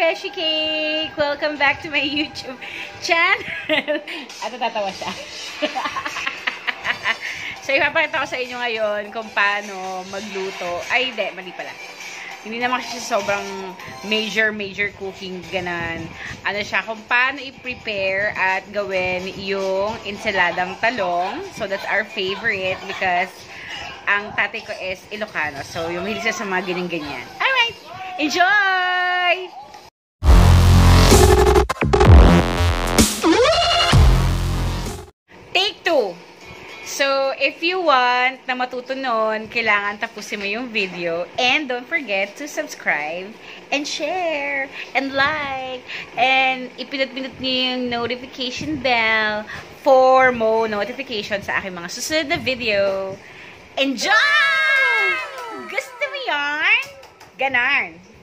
Beshi Cake! Welcome back to my YouTube channel. At tatawa siya. so, ipapakita ko sa inyo ngayon kung paano magluto. Ay, hindi. Mali pala. Hindi naman kasi sobrang major, major cooking ganan. Ano siya, kung paano i-prepare at gawin yung ensaladang talong. So, that's our favorite because ang tatay ko is Ilocano. So, yung hilig siya sa mga ganyan-ganyan. Alright! Enjoy! So, if you want na matuto nun, kailangan tapusin mo yung video. And don't forget to subscribe and share and like and ipinat-pinat niyo yung notification bell for more notifications sa aking mga susunod na video. Enjoy! Gusto mo yarn? Ganon.